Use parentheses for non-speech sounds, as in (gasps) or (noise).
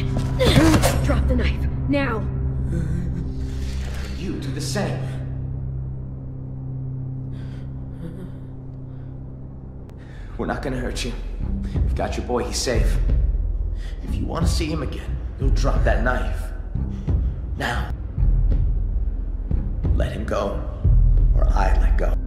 (gasps) Drop the knife Now. You do the same. We're not gonna hurt you. We've got your boy, he's safe. If you want to see him again, you'll drop that knife. Now. Let him go, or I let go.